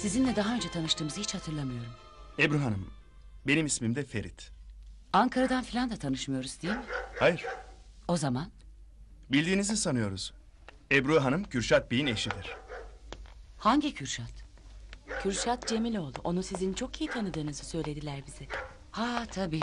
Sizinle daha önce tanıştığımızı hiç hatırlamıyorum. Ebru Hanım, benim ismim de Ferit. Ankara'dan filan da tanışmıyoruz değil mi? Hayır, O zaman bildiğinizi sanıyoruz. Ebru Hanım Kürşat Bey'in eşidir. hangi Kürşat? Kürşat Cemiloğlu. Onu sizin çok iyi tanıdığınızı söylediler bize. Ha tabii.